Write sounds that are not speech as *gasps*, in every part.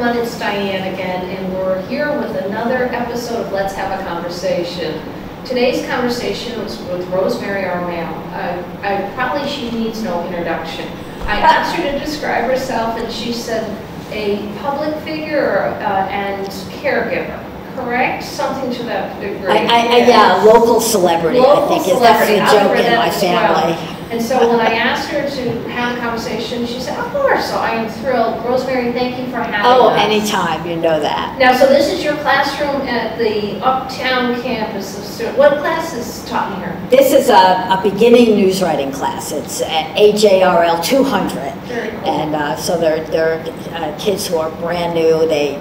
everyone, it's Diane again, and we're here with another episode of Let's Have a Conversation. Today's conversation was with Rosemary Armao. Uh, I, probably she needs no introduction. I *laughs* asked her to describe herself, and she said a public figure uh, and caregiver, correct? Something to that degree. I, I, I- yeah, local celebrity, I think, is that's celebrity. the joke in my family. well. And so when I asked her to have a conversation, she said, of course, so I am thrilled. Rosemary, thank you for having us. Oh, anytime, you know that. Now, so this is your classroom at the Uptown campus of Stu- what class is taught here? This is a, a beginning news writing class. It's at AJRL 200. Very cool. And uh, so they're, they're uh, kids who are brand new, they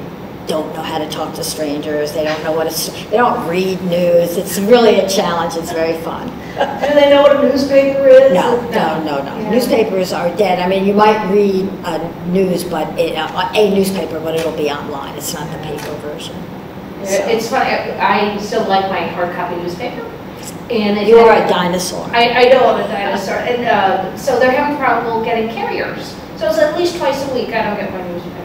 don't know how to talk to strangers, they don't know what it's, they don't read news. It's really a challenge, it's very fun. Do they know what a newspaper is? No, no, no, no. Yeah. Newspapers are dead. I mean, you might read uh, news, but it, uh, a newspaper, but it'll be online. It's not the paper version. Yeah, It's funny, I I still like my hard copy newspaper. And You are a dinosaur. I, I know I'm a dinosaur, and, uh, so they're having trouble getting carriers. So it's at least twice a week I don't get my newspaper, Yeah.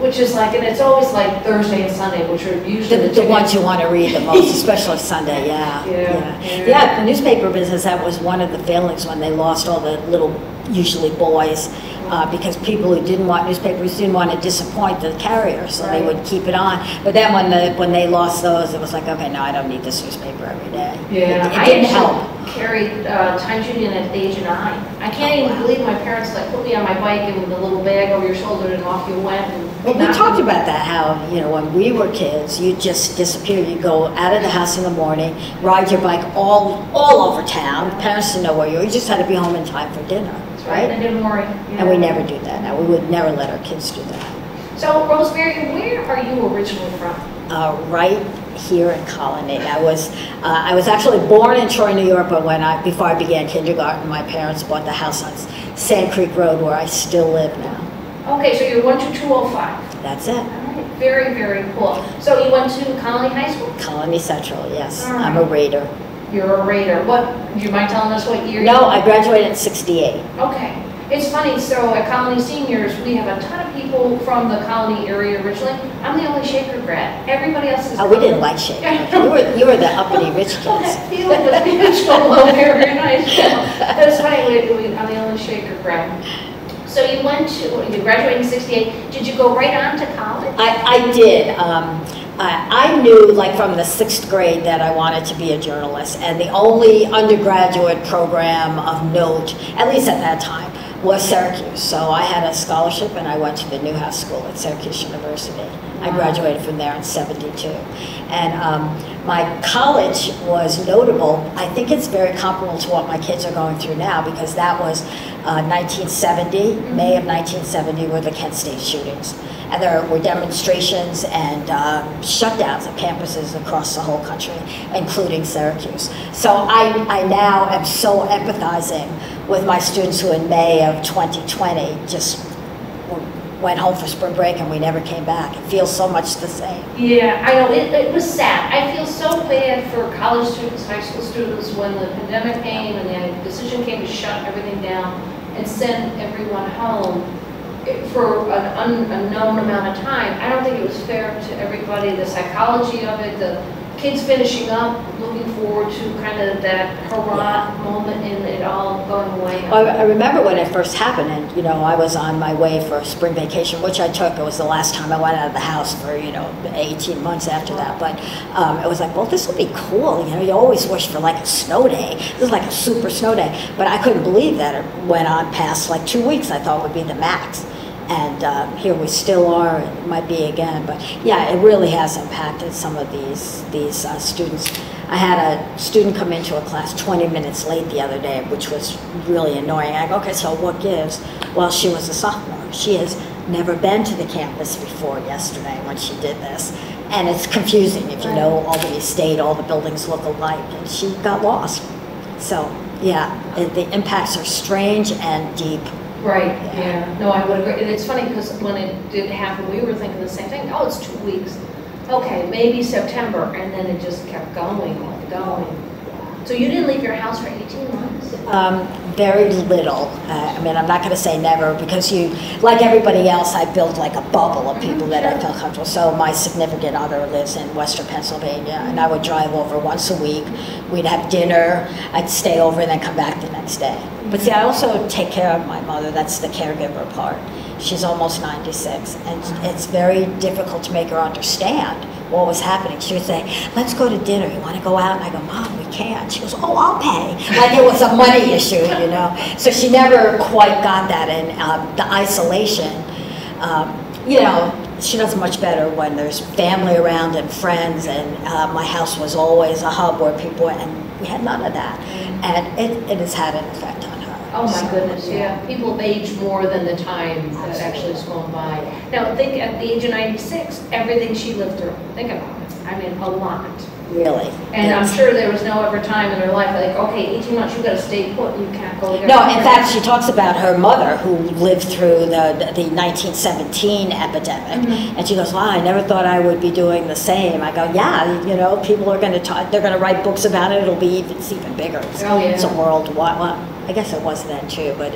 Which is like, and it's always like Thursday and Sunday, which are usually The, the the ones you want to read the *laughs* most, especially Sunday, yeah. Yeah, yeah. Yeah, the newspaper business, that was one of the failings when they lost all the little, usually boys, uh, because people who didn't want newspapers didn't want to disappoint the carrier, so they would keep it on. But then when the, when they lost those, it was like, okay, no, I don't need this newspaper every day. Yeah, It- I It didn't actually help. carried uh, Times Union at the age of nine. I can't Oh, even wow. believe my parents like put me on my bike and with a little bag over your shoulder and off you went. and- Well, we talked about that, how, you know, when we were kids, you'd just disappear, you'd go out of the house in the morning, ride your bike all, all over town, parents didn't know where you were, you just had to be home in time for dinner, That's right, right? didn't worry. And we never do that now, we would never let our kids do that. So Rosemary, where are you originally from? Uh, right here in Colonie, I was, uh, I was actually born in Troy, New York, but when I, before I began kindergarten, my parents bought the house on Sand Creek Road where I still live now. Okay, so you're 12205. That's it, All right, very, very cool. So you went to Colonie High School? Colonie Central, yes, All I'm a. Raider. You're a Raider. What, do you mind telling us what year? you- No, I graduated in 68. Okay. It's funny, so at Colonie Seniors, we have a ton of people from the Colonie area originally. I'm the only Shaker grad. Everybody else is. Oh, we didn't like Shaker. You were, you were the uppity rich *laughs* kids. that feeling was mutual, well, very, nice. That's funny, I'm the only Shaker grad. So you went to, you graduated in 68. Did you go right on to college? I, I did. Um, I, I knew, like, from the sixth grade that I wanted to be a journalist, and the only undergraduate program of note, at least at that time, was Syracuse. So I had a scholarship, and I went to the Newhouse School at Syracuse University. I graduated from there in 72. And um, my college was notable. I think it's very comparable to what my kids are going through now, because that was uh, 1970, May of 1970 were the Kent State shootings. And there were demonstrations and uh, shutdowns of campuses across the whole country, including Syracuse. So I, I now am so empathizing with my students who in May of 2020 just went home for spring break and we never came back. It feels so much the same. Yeah, I know, it, it was sad. I feel so bad for college students, high school students, when the pandemic came and the decision came to shut everything down and send everyone home for an unknown amount of time. I don't think it was fair to everybody, the psychology of it, the kids finishing up, looking forward to kind of that hurrah moment and it all going away. Well, I I remember when it first happened, and you know, I was on my way for a spring vacation, which I took. It was the last time I went out of the house for you know 18 months after that. But um, it was like, well, this would be cool. You know, you always wish for like a snow day. This is like a super snow day. But I couldn't believe that it went on past like two weeks. I thought would be the max. And uh, here we still are, it might be again, but yeah, it really has impacted some of these, these uh, students. I had a student come into a class 20 minutes late the other day, which was really annoying. I go, okay, so what gives? Well, she was a sophomore. She has never been to the campus before yesterday when she did this. And it's confusing if you know Albany State, all the buildings look alike, and she got lost. So, yeah, it- the impacts are strange and deep. Right, Yeah. no, I would agree, and it's funny, because when it did happen, we were thinking the same thing, oh, it's two weeks. Okay, maybe September, and then it just kept going, and going. So you didn't leave your house for 18 months? Um, very little. Uh, I mean, I'm not going to say never because you, like everybody else, I built like a bubble of people that I felt comfortable. So my significant other lives in Western Pennsylvania, and I would drive over once a week. We'd have dinner. I'd stay over and then come back the next day. But see, I also take care of my mother. That's the caregiver part. She's almost 96, and it's very difficult to make her understand what was happening. She would say, let's go to dinner. You want to go out? And I go, Mom, we can't. She goes, oh, I'll pay. Like it was a money issue, you know. So she never quite got that. And um, the isolation, um, you know, she does much better when there's family around and friends. And uh, my house was always a hub where people, and we had none of that. And it, it has had an effect on her. Oh my goodness, yeah. People aged more than the time that actually has gone by. Now, think at the age of 96, everything she lived through. Think about it. I mean, a lot. Really. And I'm sure there was no ever time in her life like, okay, 18 months, you gotta stay put, you can't go. there. No, in fact, she talks about her mother who lived through the, the 1917 epidemic. Mhm. And she goes, wow, I never thought I would be doing the same. I go, yeah, you know, people are going to talk, they're going to write books about it. It'll be even, it's even bigger. It's, Oh, yeah. it's a worldwide, well, I guess it was then too, but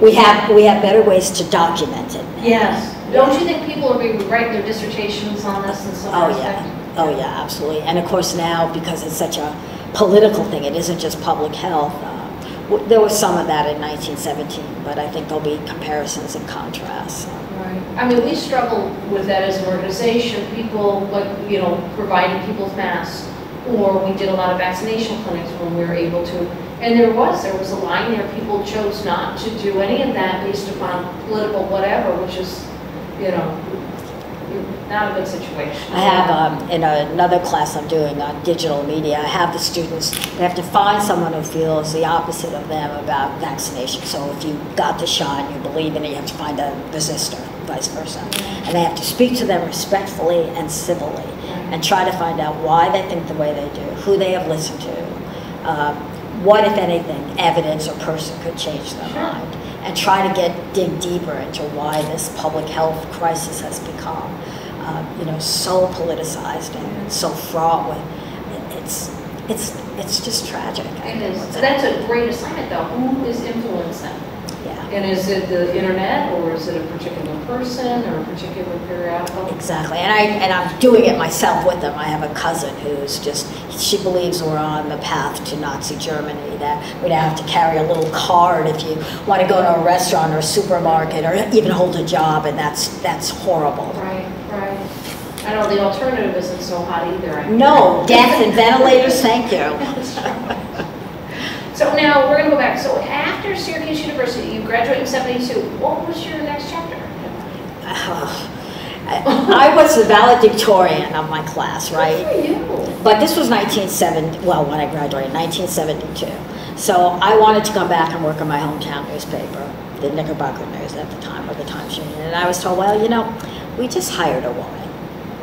we have, we have better ways to document it. Yes. Don't you think people will be writing their dissertations on this in some Oh, respect? yeah. Oh, yeah, absolutely. And of course now, because it's such a political thing, it isn't just public health. uh, There was some of that in 1917, but I think there'll be comparisons and contrasts. Right. I mean, we struggle with that as an organization, people, like, you know, providing people's masks, or we did a lot of vaccination clinics when we were able to. And there was, there was a line there, people chose not to do any of that based upon political whatever, which is, you know, not a good situation. I have, um, in another class I'm doing on digital media, I have the students, they have to find someone who feels the opposite of them about vaccination. So if you got the shot, and you believe in it, you have to find a resistor, vice versa. And they have to speak to them respectfully and civilly and try to find out why they think the way they do, who they have listened to, um, what, if anything, evidence or person could change their Sure. mind, and try to get dig deeper into why this public health crisis has become, uh, you know, so politicized and so fraught with. It's it's it's just tragic. It is. that's a great assignment, though. Who is influencing? And is it the internet, or is it a particular person, or a particular periodical? exactly. And I and I'm doing it myself with them. I have a cousin who's just she believes we're on the path to Nazi Germany. That we'd have to carry a little card if you want to go to a restaurant or a supermarket or even hold a job, and that's that's horrible. Right, right. I know the alternative isn't so hot either. I- No, death and ventilators. *laughs* Thank you. So now, we're gonna go back. So after Syracuse University, you graduated in seventy-two. What was your next chapter? *sighs* I was the valedictorian of my class, right? Good for you. But this was 1970, well, when I graduated, 1972. So I wanted to come back and work on my hometown newspaper, the Knickerbocker News at the time, or the Times Union. And I was told, well, you know, we just hired a woman.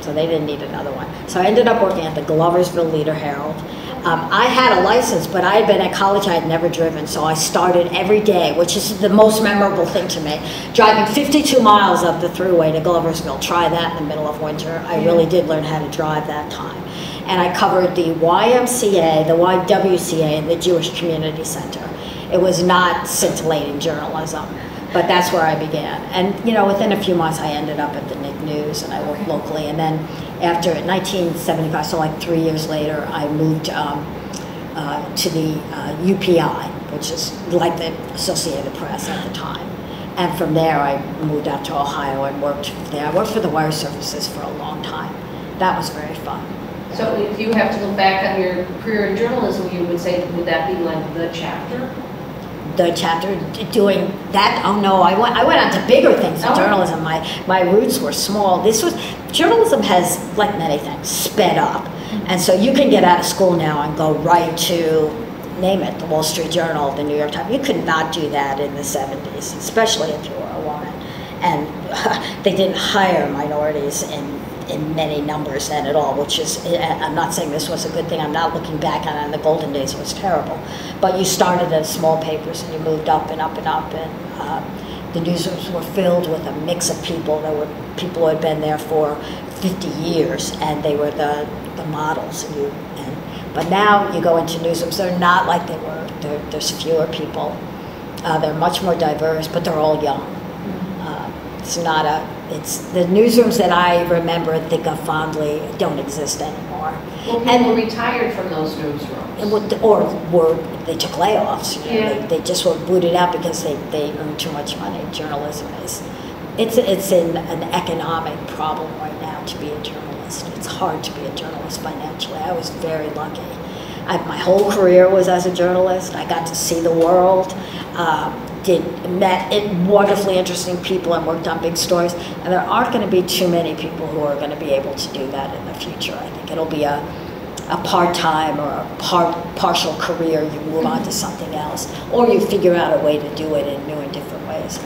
So they didn't need another one. So I ended up working at the Gloversville Leader Herald. Um, I had a license, but I had been at college, I had never driven, so I started every day, which is the most memorable thing to me. Driving 52 miles up the thruway to Gloversville, try that in the middle of winter. I really did learn how to drive that time. And I covered the YMCA, the YWCA, and the Jewish Community Center. It was not scintillating journalism, but that's where I began. And, you know, within a few months, I ended up at the Knick News, and I worked Okay. locally. And then after 1975, so like three years later, I moved um, uh, to the uh, UPI, which is like the Associated Press at the time. And from there, I moved out to Ohio and worked there. I worked for the wire services for a long time. That was very fun. So if you have to look back on your career in journalism, you would say, would that be like the chapter? The chapter doing that. Oh no, I went I went on to bigger things in Oh. journalism. My my roots were small. This was journalism has like many things sped up, mm-hmm. and so you can get out of school now and go right to name it the Wall Street Journal, the New York Times. You could not do that in the '70s, especially if you were a woman, and *laughs* they didn't hire minorities in. In many numbers then at all, which is, I'm not saying this was a good thing, I'm not looking back on it, in the golden days it was terrible. But you started at small papers and you moved up and up and up, and uh, the newsrooms were filled with a mix of people. There were people who had been there for 50 years, and they were the, the models. And you, and, But now you go into newsrooms, they're not like they were. There, there's fewer people. Uh, they're much more diverse, but they're all young. It's not a. It's the newsrooms that I remember and think of fondly don't exist anymore. Well, And- people retired from those newsrooms. Or were, they took layoffs. you know, Yeah. They, they just were booted out because they, they earn too much money. Journalism is, it's, it's an, an economic problem right now to be a journalist. It's hard to be a journalist financially. I was very lucky. I, my whole career was as a journalist. I got to see the world, um, did met wonderfully interesting people, and worked on big stories. And there aren't going to be too many people who are going to be able to do that in the future. I think it'll be a a part-time or a part, partial career, you move on to something else, or you figure out a way to do it in new and different ways.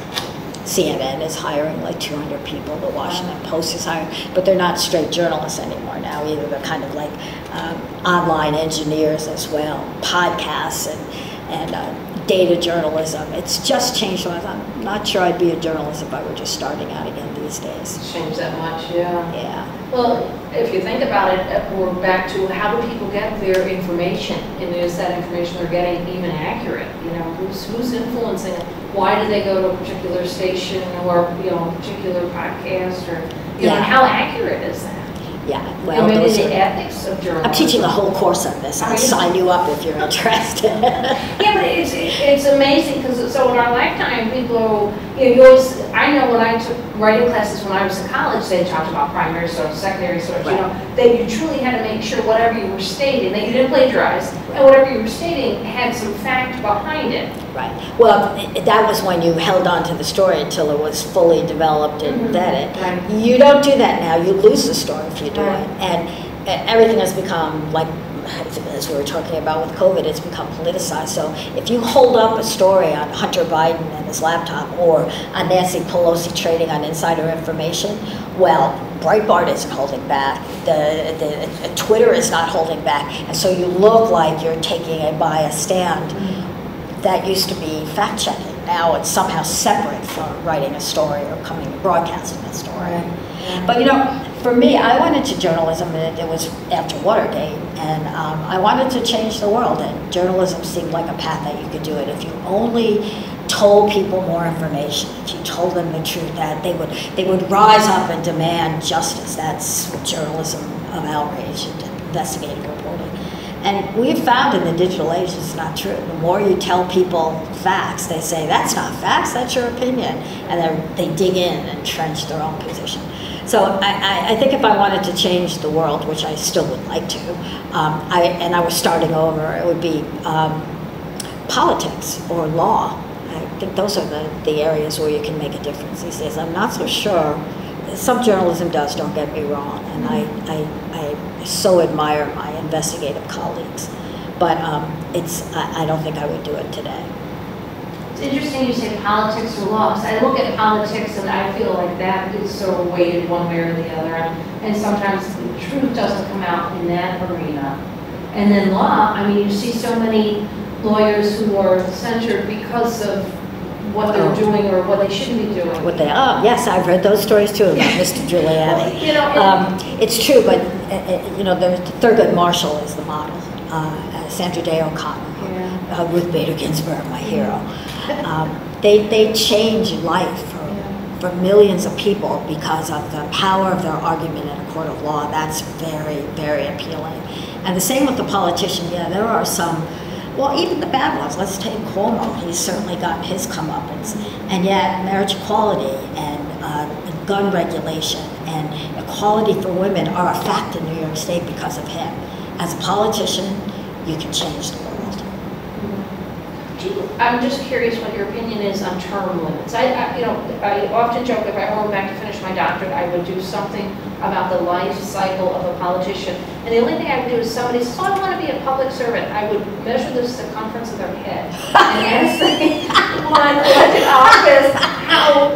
CNN is hiring like 200 people, the Washington Post is hiring, but they're not straight journalists anymore now either. They're kind of like um, online engineers as well, podcasts and, and uh, data journalism. It's just changed. I'm not sure I'd be a journalist if I were just starting out again these days. It's changed that much, yeah. Yeah. Well, if you think about it, uh, we're back to how do people get their information? And is that information they're getting even accurate? You know, who's, who's influencing it? Why do they go to a particular station or, you know, a particular podcast or, you know, how accurate is that? Yeah, well, those the ethics of journalism. I'm teaching a whole course on this. I'll you? sign you up if you're interested. *laughs* Yeah, but it's, it's amazing, because, so in our lifetime, people, you know, you always, I know when I took writing classes when I was in college, they talked about primary source, secondary source, you know, that you truly had to make sure whatever you were stating, that you didn't plagiarize, and whatever you were stating had some fact behind it. Right. Well, that was when you held on to the story until it was fully developed and Mhm. vetted. Right. You don't do that now. You lose the story if you do Right. it. And everything has become like, as we were talking about with COVID, it's become politicized. So if you hold up a story on Hunter Biden and his laptop or on Nancy Pelosi trading on insider information, well, Breitbart isn't holding back. The, the uh, Twitter is not holding back. And so you look like you're taking a biased stand that used to be fact checking. Now it's somehow separate from writing a story or coming broadcasting a story. But you know, for me, I went into journalism, and it was after Watergate, and um, I wanted to change the world. And journalism seemed like a path that you could do it if you only told people more information. If you told them the truth, that they would they would rise up and demand justice. That's journalism of outrage and investigative. And we've found in the digital age it's not true. The more you tell people facts, they say, that's not facts, that's your opinion. And they dig in and trench their own position. So I, I, I think if I wanted to change the world, which I still would like to, um, I, and I was starting over, it would be um, politics or law. I think those are the, the areas where you can make a difference these days. I'm not so sure. Some journalism does, don't get me wrong, and I, I, I so admire my investigative colleagues. But um, it's, I, I don't think I would do it today. It's interesting you say politics or law, 'cause I look at politics and I feel like that is so weighted one way or the other, and sometimes the truth doesn't come out in that arena. And then law, I mean, you see so many lawyers who are censured because of what they're Oh. doing or what they shouldn't be doing. What they, oh, yes, I've read those stories too about *laughs* Mr. Giuliani. You know, Um, it's true, but, you know, the Thurgood Marshall is the model. Uh, uh, Sandra Day O'Connor, Yeah. uh, Ruth Bader Ginsburg, my hero. Um, they, they change life for, for millions of people because of the power of their argument in a court of law. That's very, very appealing. And the same with the politician. Yeah, there are some, well, even the bad ones. Let's take Cuomo. He's certainly gotten his comeuppance. And yet, marriage equality and gun regulation and equality for women are a fact in New York State because of him. As a politician, you can change the world. I'm just curious what your opinion is on term limits. I, I- you know, I often joke if I went back to finish my doctorate, I would do something about the life cycle of a politician. And the only thing I would do is somebody says, oh, I want to be a public servant. I would measure the circumference of their head. And they won elected office,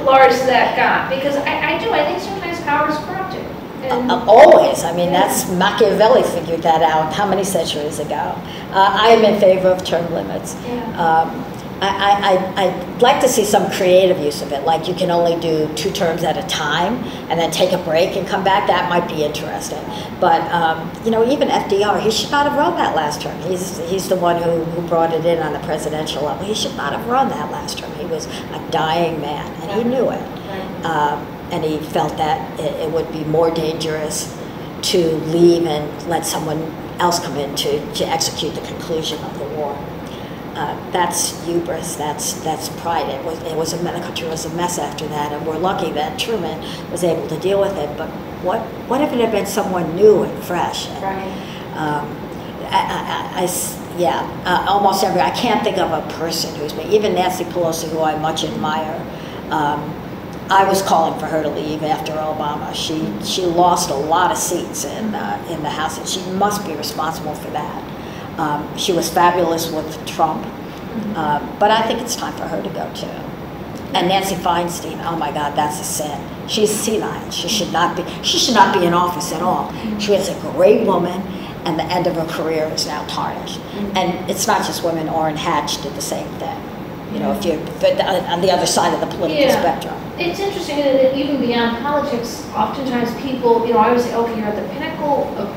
large that got. Because I, I do, I think sometimes power is corrupted. And- Uh, Always. I mean, that's Machiavelli figured that out how many centuries ago. Uh, I am in favor of term limits. Yeah. Um, I, I, I'd like to see some creative use of it, like you can only do two terms at a time and then take a break and come back, that might be interesting. But, um, you know, even FDR, he should not have run that last term. He's, he's the one who, who brought it in on the presidential level. He should not have run that last term. He was a dying man, and he knew it. Um, and he felt that it, it would be more dangerous to leave and let someone else come in to, to execute the conclusion of the war. Uh, that's hubris. That's that's pride. It was it was a the country was a mess after that, and we're lucky that Truman was able to deal with it. But what what if it had been someone new and fresh? And, Right. um, I, I- I- yeah, uh, almost every, I can't think of a person who's been, even Nancy Pelosi, who I much admire. Um, I was calling for her to leave after Obama. She, she lost a lot of seats in, uh, in the House, and she must be responsible for that. Um, she was fabulous with Trump, um, but I think it's time for her to go too. And Nancy Feinstein, oh my God, that's a sin. She's senile. She should not be. She should not be in office at all. She was a great woman, and the end of her career is now tarnished. And it's not just women. Orrin Hatch did the same thing. You know, if you're on the other side of the political Yeah. spectrum. It's interesting that even beyond politics, oftentimes people, you know, I always say, okay, you're at the pinnacle of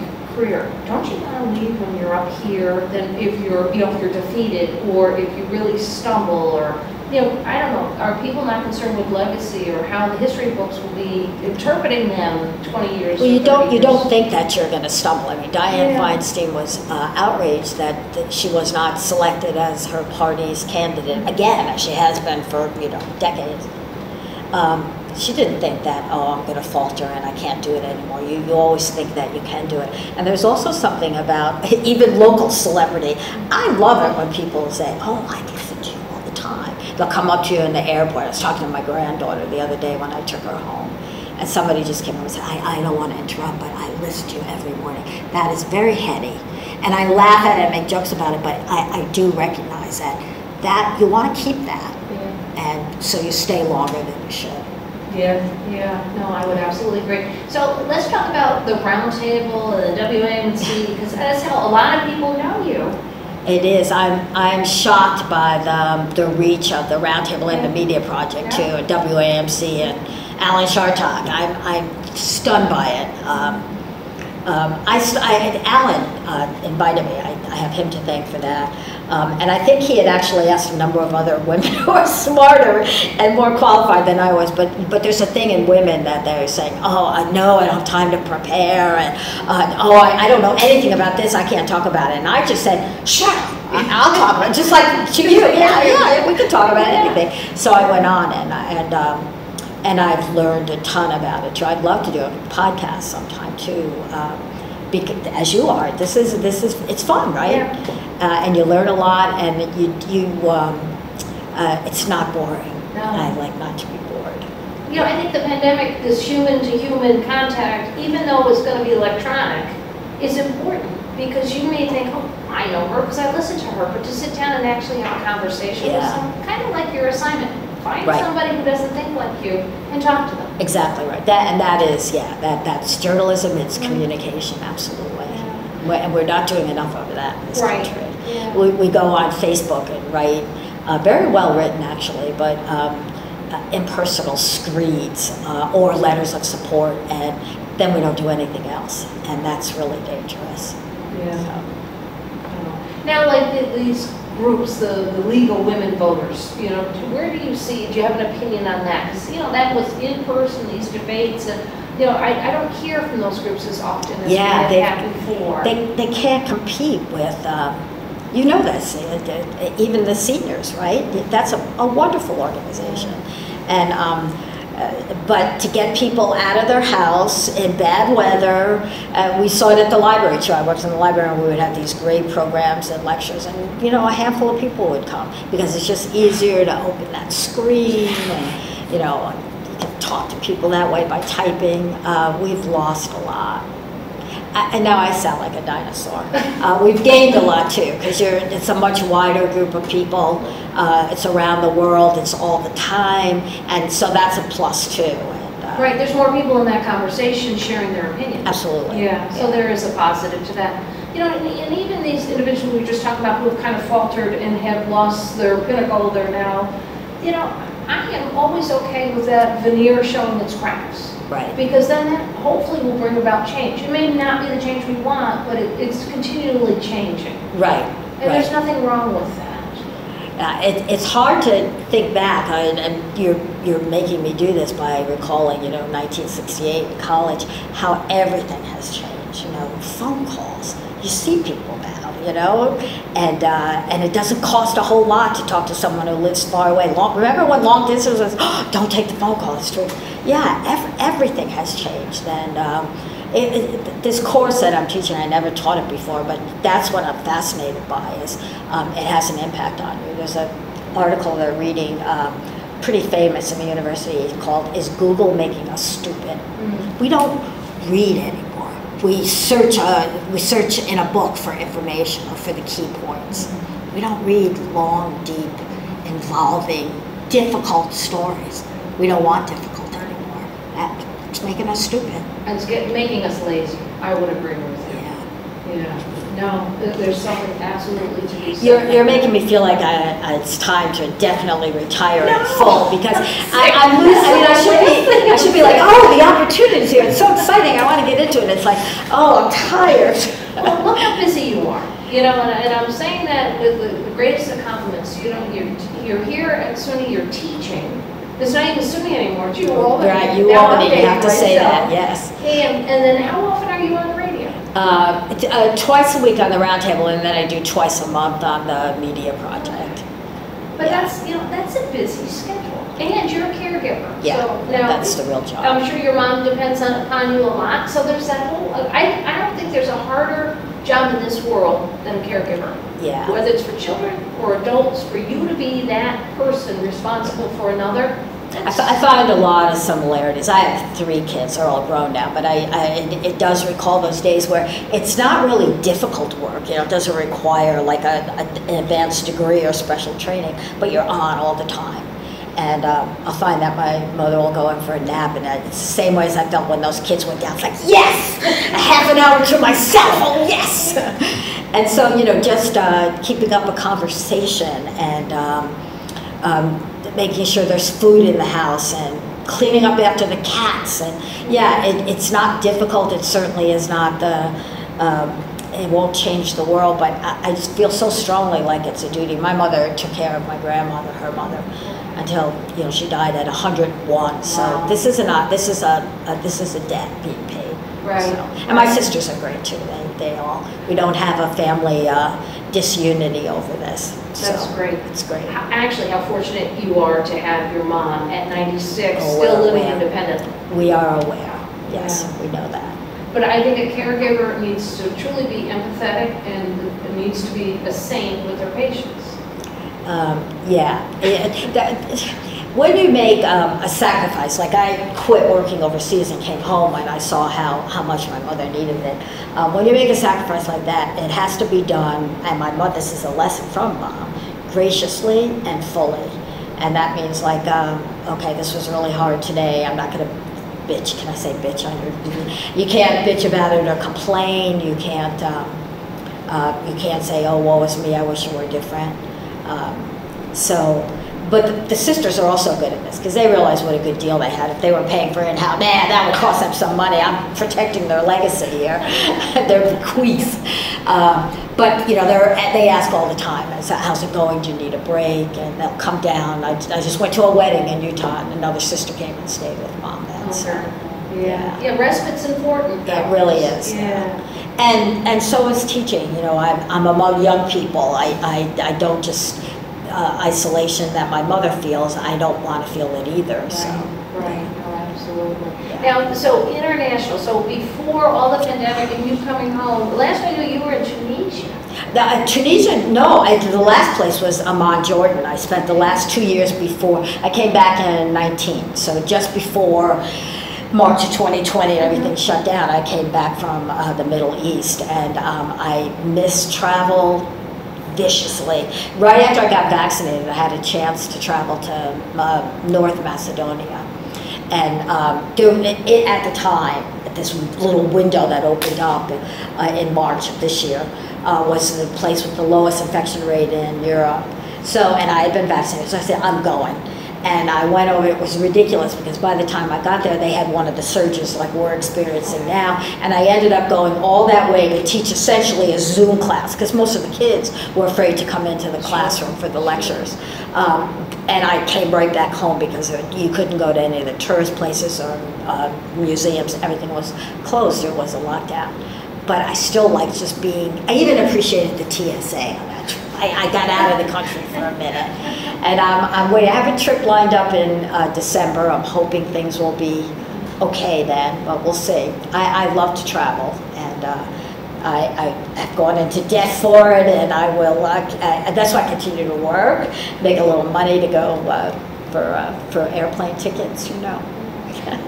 career. Don't you want to leave when you're up here? Then if you're, you know, if you're defeated or if you really stumble or, you know, I don't know, are people not concerned with legacy or how the history books will be interpreting them 20 years? Well, you don't 30 you don't think that you're going to stumble. I mean, Dianne Yeah. Feinstein was uh, outraged that, that she was not selected as her party's candidate again, as she has been for you know decades. Um, she didn't think that oh I'm going to falter and I can't do it anymore. You you always think that you can do it. And there's also something about *laughs* even local celebrity. I love it when people say oh I listen to you all the time. They'll come up to you in the airport. I was talking to my granddaughter the other day when I took her home. And somebody just came up and said, I, I don't want to interrupt, but I listen to you every morning. That is very heady. And I laugh at it and make jokes about it, but I, I do recognize that that you want to keep that. Yeah. And so you stay longer than you should. Yeah, yeah, no, I would absolutely agree. So let's talk about the roundtable and the WAMC, because that's how a lot of people know you. It is. I'm I'm shocked by the the reach of the roundtable and the media project too, Yeah. at WAMC and Alan Chartock. I'm I'm stunned by it. Um, um, I, I had Alan uh, invited me. I, I have him to thank for that. Um, and I think he had actually asked a number of other *laughs* women who are smarter and more qualified than I was. But but there's a thing in women that they're saying, oh, I know I don't have time to prepare, and uh, oh, I, I don't know anything about this. I can't talk about it. And I just said. I- I'll talk about it, just like to you. Yeah, yeah, we can talk about anything. So I went on and and. Um, and I've learned a ton about it too. I'd love to do a podcast sometime too, um, because as you are, this is this is it's fun, right? Yeah. Uh, and you learn a lot, and you you um, uh, it's not boring. No. I like not to be bored. You know, I think the pandemic, this human-to-human contact, even though it's going to be electronic, is important because you may think, oh, I know her because I listened to her, but to sit down and actually have a conversation with someone, kind of like your assignment, find Right. somebody who doesn't think like you and talk to them. Exactly right. That and that is yeah. That that's journalism. It's Mm. communication. Absolutely. We're, and we're not doing enough of that in this Right. country. Yeah. We, we go on Facebook and write, uh, very well written actually, but um, uh, impersonal screeds uh, or letters of support, and then we don't do anything else, and that's really dangerous. So, Now, like these groups, the, the League of Women Voters, you know, where do you see, do you have an opinion on that? Because, you know, that was in person, these debates, and, you know, I, I don't hear from those groups as often as we Yeah, they- had before. they, they can't compete with, um, you know this, uh, even the seniors, right? That's a, a wonderful organization. And, um, but to get people out of their house in bad weather, uh, we saw it at the library too. I worked in the library and we would have these great programs and lectures, and you know, a handful of people would come because it's just easier to open that screen and, you know, you can talk to people that way by typing. Uh, we've lost a lot. I- And now I sound like a dinosaur. Uh, we've gained a lot too, because it's a much wider group of people. Uh, it's around the world, it's all the time, and so that's a plus too. And, uh, Right, there's more people in that conversation sharing their opinions. Absolutely. Yeah, so there is a positive to that. you know, and, and even these individuals we just talked about who have kind of faltered and have lost their pinnacle, they're now, you know, I am always okay with that veneer showing its cracks. Right. Because then that hopefully will bring about change. It may not be the change we want, but it, it's continually changing. Right. And there's nothing wrong with that. Uh, it, it's hard to think back, I, and you're, you're making me do this by recalling, you know, 1968 in college, how everything has changed. You know, phone calls. You see people now, you know, and uh, and it doesn't cost a whole lot to talk to someone who lives far away. Long, remember when long distance was, oh, *gasps* don't take the phone call. It's true. Yeah, ev- everything has changed, and. Um, it, it, this course that I'm teaching, I never taught it before, but that's what I'm fascinated by. Is um, it has an impact on you. There's an article they're reading, um, pretty famous in the university, called "Is Google Making Us Stupid?" We don't read anymore. We search. Uh, we search in a book for information or for the key points. We don't read long, deep, involving, difficult stories. We don't want difficult anymore. That, it's making us stupid. And it's get, making us lazy. I would agree with you. Yeah. Yeah. No, there's something absolutely to be said. You're, you're making me feel like I, I- it's time to definitely retire in full because *laughs* I, I'm losing, I mean, I should be, I should be like, oh, the opportunity's here, it's so exciting, I want to get into it. It's like, oh, I'm tired. Well, look how busy you are. You know, and, and I'm saying that with the, the greatest of compliments. You know, you're, you're here at SUNY, you're teaching. It's not even SUNY anymore, UAlbany. Right, UAlbany, you have to say that, yes. And, and then how often are you on? Uh, uh, twice a week on the roundtable, and then I do twice a month on the media project. But Yeah. that's, you know, that's a busy schedule. And you're a caregiver. Yeah, So now, that's the real job. I'm sure your mom depends on, upon you a lot, so there's that whole, I, I don't think there's a harder job in this world than a caregiver. Yeah, Whether it's for children or adults, for you to be that person responsible for another. I, find a lot of similarities. I have three kids; they're all grown now, but I, I it, it does recall those days where it's not really difficult work. You know, it doesn't require like a, a, an advanced degree or special training, but you're on all the time. And um, I'll find that my mother will go in for a nap, and it's the same way as I felt when those kids went down. It's like, yes, a half an hour to myself. Oh, yes. *laughs* and so, you know, just uh, keeping up a conversation and um, um, making sure there's food in the house and cleaning up after the cats. And yeah, it, it's not difficult. It certainly is not the. Um, it won't change the world, but I, I just feel so strongly like it's a duty. My mother took care of my grandmother, her mother, until you know she died at 101. So Wow. this is not this is a, a this is a debt being paid. Right. So, and my sisters are great too. They, they all we don't have a family uh, disunity over this. That's so great. It's great. How- Actually, how fortunate you are to have your mom at 96, Oh, still living independently. We are aware. Yes, Yeah. we know that. But I think a caregiver needs to truly be empathetic and needs to be a saint with their patients. Um, yeah. It- that- when you make um, a sacrifice, like I quit working overseas and came home and I saw how, how much my mother needed it. Um, when you make a sacrifice like that, it has to be done, and my mother, this is a lesson from mom, graciously and fully. And that means like, um, okay, this was really hard today. I'm not to bitch. Can I say bitch on your? You can't bitch about it or complain. You can't. Um, uh, you can't say, "Oh, woe is me. I wish it were different." Um, so, but the, the sisters are also good at this because they realize what a good deal they had. If they were paying for in-house, man, that would cost them some money. I'm protecting their legacy here, *laughs* their bequeath. Um, but you know, they're, they ask all the time, "Is that- "How's it going? Do you need a break?" And they'll come down. I, I just went to a wedding in Utah, and another sister came and stayed with mom. Then, so. Yeah. Yeah, respite's important. It really is. Yeah. And, and so is teaching, you know, I'm, I'm among young people. I, I, I don't just, uh, isolation that my mother feels, I don't want to feel it either, so. Right, right, absolutely. Yeah. Now, so international, so before all the pandemic and you coming home, last I knew you were in Tunisia. The, uh, Tunisia, no, I, the last place was Amman, Jordan. I spent the last two years before, I came back in 19, so just before March of 2020 and everything shut down, I came back from uh, the Middle East and um, I missed travel viciously. Right after I got vaccinated, I had a chance to travel to uh, North Macedonia. And um, there, it, at the time, at this little window that opened up uh, in March of this year, uh, was the place with the lowest infection rate in Europe. So, and I had been vaccinated, so I said, I'm going. And I went over, it was ridiculous because by the time I got there, they had one of the surges like we're experiencing now. And I ended up going all that way to teach essentially a Zoom class because most of the kids were afraid to come into the classroom for the lectures. Um, and I came right back home because you couldn't go to any of the tourist places or uh, museums. Everything was closed. There was a lockdown. But I still liked just being, I even appreciated the TSA on that trip. I, I got out of the country for a minute. And um, I'm waiting. I have a trip lined up in uh, December. I'm hoping things will be okay then, but we'll see. I, I love to travel, and uh, I, I have gone into debt for it, and I will. Uh, uh, that's why I continue to work, make a little money to go uh, for uh, for airplane tickets. You know.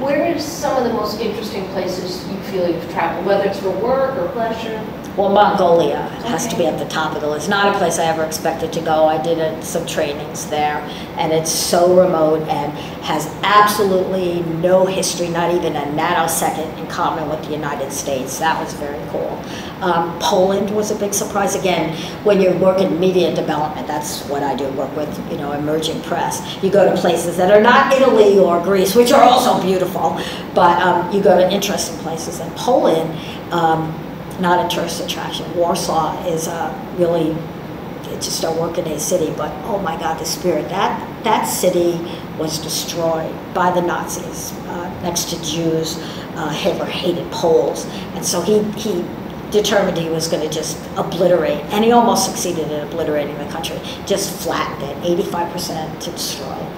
Where is some of the most interesting places you feel you've traveled, whether it's for work or pleasure? Well, Mongolia has to be at the top of the list. Not a place I ever expected to go. I did uh, some trainings there, and it's so remote and has absolutely no history, not even a nanosecond in common with the United States. That was very cool. Um, Poland was a big surprise. Again, when you work in media development, that's what I do, work with, you know, emerging press. You go to places that are not Italy or Greece, which are also beautiful, but um, you go to interesting places. And Poland, um, not a tourist attraction. Warsaw is a really it's just a workaday city, but oh my God, the spirit that that city was destroyed by the Nazis uh, next to Jews. Uh, Hitler hated Poles, and so he he determined he was going to just obliterate, and he almost succeeded in obliterating the country. Just flattened it, 85% to destroy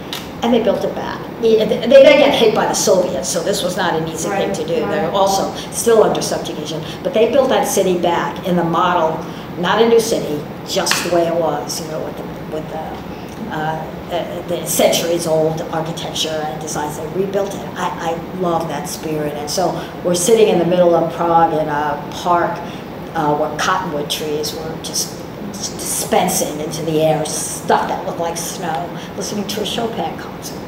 and they built it back. They then got hit by the Soviets, so this was not an easy Right, thing to do. They're also still under subjugation. But they built that city back in the model, not a new city, just the way it was, you know, with the, with the, uh, uh, the centuries-old architecture and designs. They rebuilt it. I, I love that spirit. And so we're sitting in the middle of Prague in a park uh, where cottonwood trees were just dispensing into the air stuff that looked like snow, listening to a Chopin concert.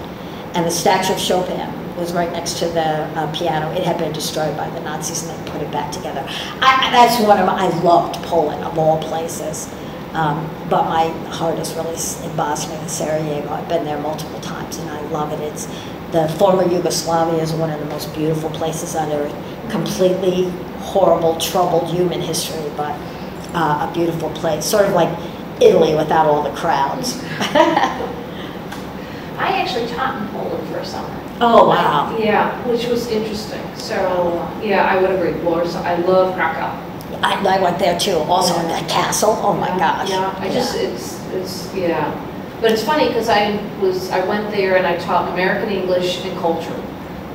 And the statue of Chopin was right next to the uh, piano. It had been destroyed by the Nazis and they put it back together. I, that's one of I loved Poland of all places. Um, but my heart is really in Bosnia and Sarajevo. I've been there multiple times and I love it. It's the former Yugoslavia is one of the most beautiful places on earth. Completely horrible, troubled human history, but uh, a beautiful place. Sort of like Italy without all the crowds. *laughs* I actually taught in Poland for a summer. Oh, wow. Yeah, which was interesting. So, yeah, I would agree. Warsaw, I love Krakow. I, I went there too. Also in that castle. Oh my gosh. Yeah, I just, it's, it's, yeah. But it's funny because I was, I went there and I taught American English and culture.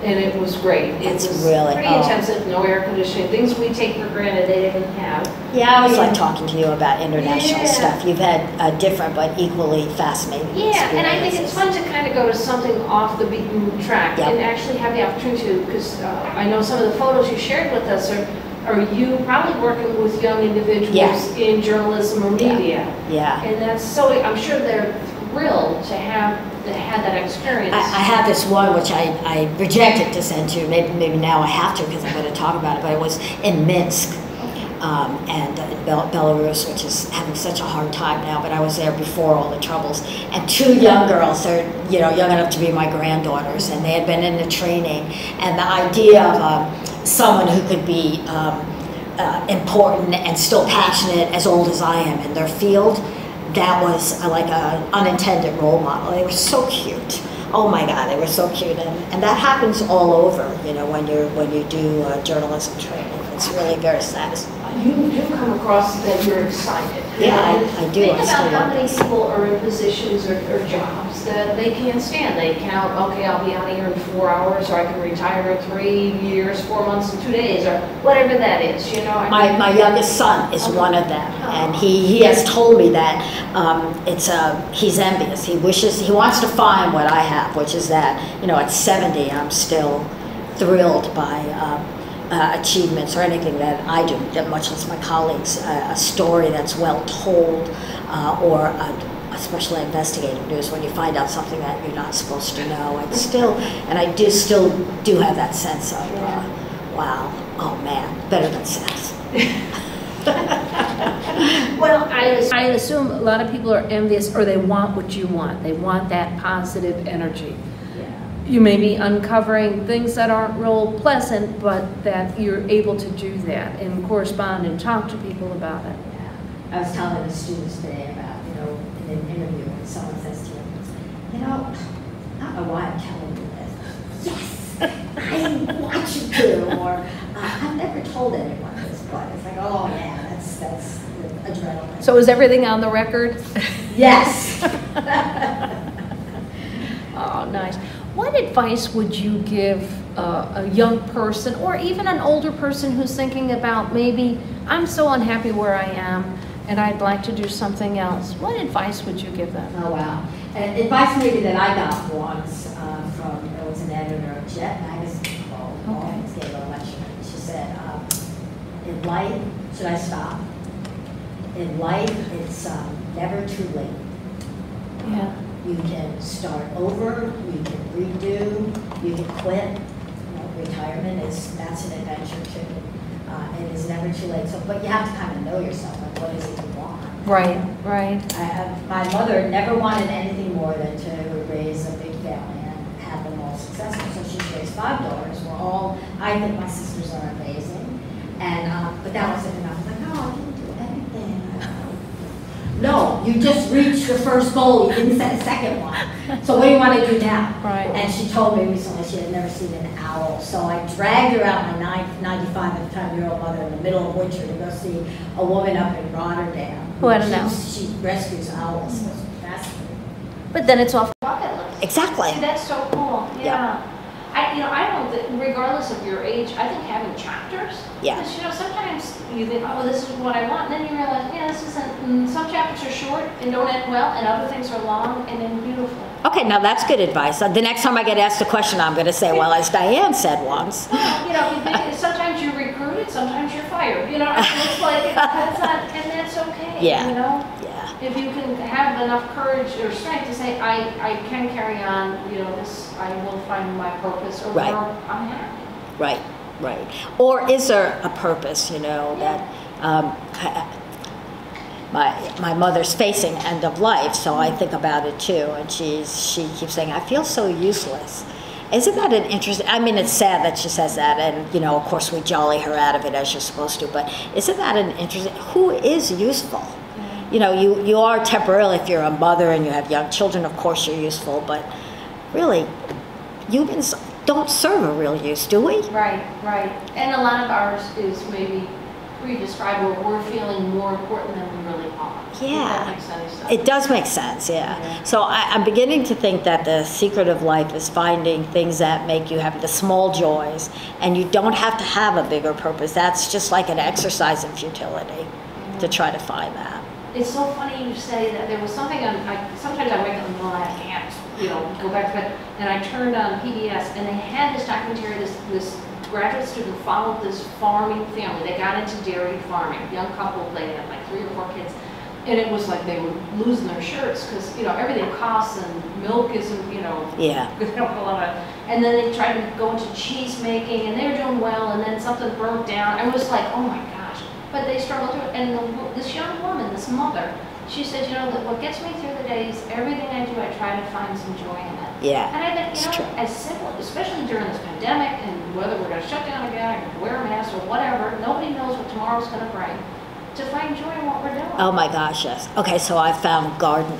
And it was great. It That's was really- Pretty oh. intensive, no air conditioning, things we take for granted they didn't have. Yeah, I always like talking to you about international Yeah. stuff. You've had uh, different but equally fascinating Yeah, and I think it's experiences. fun to kind of go to something off the beaten track Yep. and actually have the opportunity to, because I know some of the photos you shared with us are, are you probably working with young individuals in journalism or Yeah. media. Yeah. And that's so, I'm sure they're thrilled to have, have that experience. I, I have this one which I, I rejected to send to. Maybe maybe now I have to because I'm going to talk about it. But it was in Minsk. um, and uh, Bel- Belarus, which is having such a hard time now. But I was there before all the troubles, and two young girls, they're you know young enough to be my granddaughters, and they had been in the training, and the idea of um, someone who could be um, uh, important and still passionate as old as I am in their field, that was like an unintended role model. They were so cute. Oh my God, they were so cute, and, and that happens all over. You know, when you when you do uh, journalism training, it's really very satisfying. You do come across that you're excited. Yeah, I- I do. Think I about how many people are in positions or, or jobs that they can't stand. They count, okay, I'll be out of here in four hours, or I can retire in three years, four months, and two days, or whatever that is, you know? I My, my youngest son is one of them, and he, he has told me that um, it's a, he's envious. He wishes, he wants to find what I have, which is that, you know, at 70, I'm still thrilled by um, uh, achievements or anything that I do, that much less my colleagues. Uh, a story that's well told, uh, or a, especially investigative news, when you find out something that you're not supposed to know. It's still, and I do still do have that sense of uh, Wow. Oh man, better than sex. *laughs* Well, I, I assume a lot of people are envious, or they want what you want. They want that positive energy. Yeah. You may be uncovering things that aren't real pleasant, but that you're able to do that and correspond and talk to people about it. I was telling the students today about, you know, in an interview, when someone says to you, you know, I don't know why I'm telling you this. Yes, I want you to, or uh, I've never told anyone this, but it's like, oh yeah, that's, that's adrenaline. So is everything on the record? Yes. *laughs* Oh, nice. What advice would you give uh, a young person or even an older person who's thinking about maybe, I'm so unhappy where I am and I'd like to do something else? What advice would you give them? Oh, wow. And advice maybe that I got once uh, from, it was an editor of Jet Magazine called. Always gave a lecture. She said, um, in life, should I stop? In life, it's um, never too late. Yeah. You can start over, you can redo, you can quit. You know, retirement is, that's an adventure too. Uh, it is never too late. So, but you have to kind of know yourself, like what is it you want? Right, right. I have, my mother never wanted anything more than to raise a big family and have them all successful. So she raised five daughters. We're all, I think my sisters are amazing. And, um, but that wasn't enough. Like, oh, I didn't do anything. No, you just reached your first goal. You didn't set a second one. So what do you want to do now? Right. And she told me recently she had never seen an owl. So I dragged her out, my nine- 95 at the time year old mother, in the middle of winter to go see a woman up in Rotterdam. Who had an She- owl? She rescues owls. Was fascinating. But then it's off. Exactly. See, that's so cool, yeah. I, you know, I don't, think- regardless of your age, I think having chapters. Yeah. Because, you know, sometimes you think, oh, this is what I want, and then you realize, yeah, this isn't, mm, some chapters are short and don't end well, and other things are long and end beautiful. Okay, now that's good advice. Uh, The next time I get asked a question, I'm going to say, well, as Dianne said once. *laughs* Well, You know, you sometimes you're recruited, sometimes you're fired, you know, I *laughs* mean, it's like, depends on, and that's okay, Yeah. you know? Yeah, If you can have enough courage or strength to say, I, I can carry on, you know, this, I will find my purpose, or Right. I'm happy. right, right. Or is there a purpose, you know, that um, my my mother's facing end of life, so I think about it too. And she's she keeps saying, "I feel so useless." Isn't that an interesting? I mean, it's sad that she says that, and you know, of course, we jolly her out of it as you're supposed to. But isn't that an interesting? Who is useful? You know, you you are temporarily if you're a mother and you have young children. Of course, you're useful, but really, humans don't serve a real use, do we? Right, right. And a lot of ours is maybe pre-described where we're feeling more important than we really are. Yeah. that makes sense. It does make sense, yeah. Yeah. So I, I'm beginning to think that the secret of life is finding things that make you happy, the small joys, and you don't have to have a bigger purpose. That's just like an exercise in futility to try to find that. It's so funny you say that. There was something on, I, sometimes I wake up in the middle of the night, I can't, you know, go back to bed. And I turned on PBS and they had this documentary, this, this graduate student followed this farming family. They got into dairy farming, young couple, they had like three or four kids. And it was like they were losing their shirts because, you know, everything costs and milk isn't, you know, Yeah, *laughs* they don't have a lot of, and then they tried to go into cheese making, and they were doing well, and then something broke down. I was like, oh my gosh! But they struggle through it. And the, this young woman, this mother, she said, you know, that what gets me through the day is everything I do, I try to find some joy in it. yeah, And I think, you know, true. as simple, especially during this pandemic, and whether we're going to shut down again, or wear a mask, or whatever, nobody knows what tomorrow's going to bring. To find joy in what we're doing. Oh my gosh, yes. Okay, so I found gardening.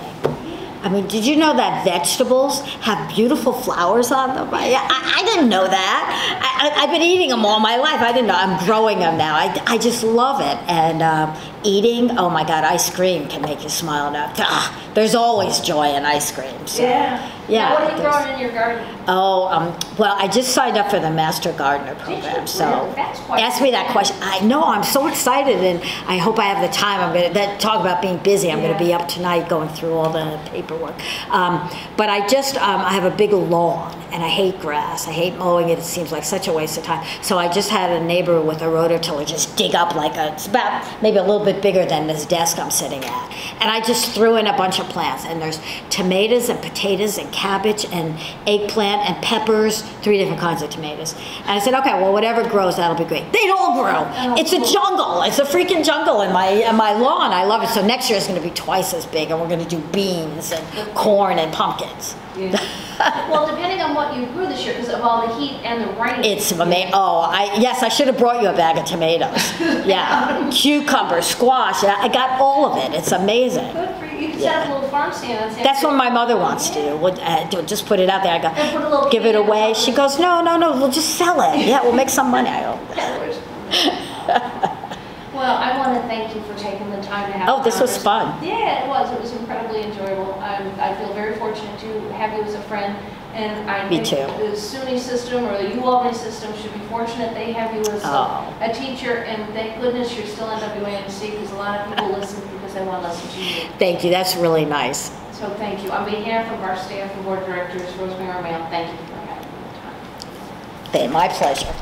I mean, did you know that vegetables have beautiful flowers on them? I, I, I didn't know that. I, I've been eating them all my life. I didn't know. I'm growing them now. I, I just love it. And um, eating, oh my God, ice cream can make you smile now. There's always joy in ice cream. So. Yeah. Yeah, Now, what are you growing in your garden? Oh, um, well, I just signed up for the Master Gardener program, so ask me that question. I know I'm so excited, and I hope I have the time. I'm gonna that, talk about being busy. I'm Yeah. gonna be up tonight going through all the paperwork. Um, but I just um, I have a big lawn, and I hate grass. I hate mowing it. It seems like such a waste of time. So I just had a neighbor with a rototiller just dig up like a, it's about maybe a little bit bigger than this desk I'm sitting at. And I just threw in a bunch of plants. And there's tomatoes and potatoes and cabbage and eggplant and peppers, three different kinds of tomatoes. And I said, okay, well, whatever grows, that'll be great. They'd all grow. Oh, It's a oh. jungle. It's a freaking jungle in my, in my lawn. I love it. So next year is going to be twice as big and we're going to do beans and corn and pumpkins. Well, depending on what you grew this year, because of all the heat and the rain. It's amazing. Oh, I, yes, I should have brought you a bag of tomatoes. *laughs* Yeah. Cucumber, squash. I got all of it. It's amazing. Good for you. You can set a little farm stand That's what my mother wants to do. Would, uh, do- Just put it out there. I And put a go, little give it away. She goes, no, no, no, we'll just sell it. Yeah, we'll make some money. *laughs* *laughs* I Well, I want to thank you for taking the time to have. Oh, this was fun. Yeah, it was. It was incredibly enjoyable. I'm, I feel very fortunate to have you as a friend. And I Me think too. the SUNY system or the UAlbany system should be fortunate they have you as Oh. a, a teacher. And thank goodness you're still in WAMC because a lot of people listen because they want to listen to you. Thank you. That's really nice. So thank you. On behalf of our staff and board directors, Rosemary Armao, thank you for having me. My pleasure.